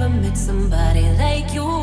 never met somebody like you.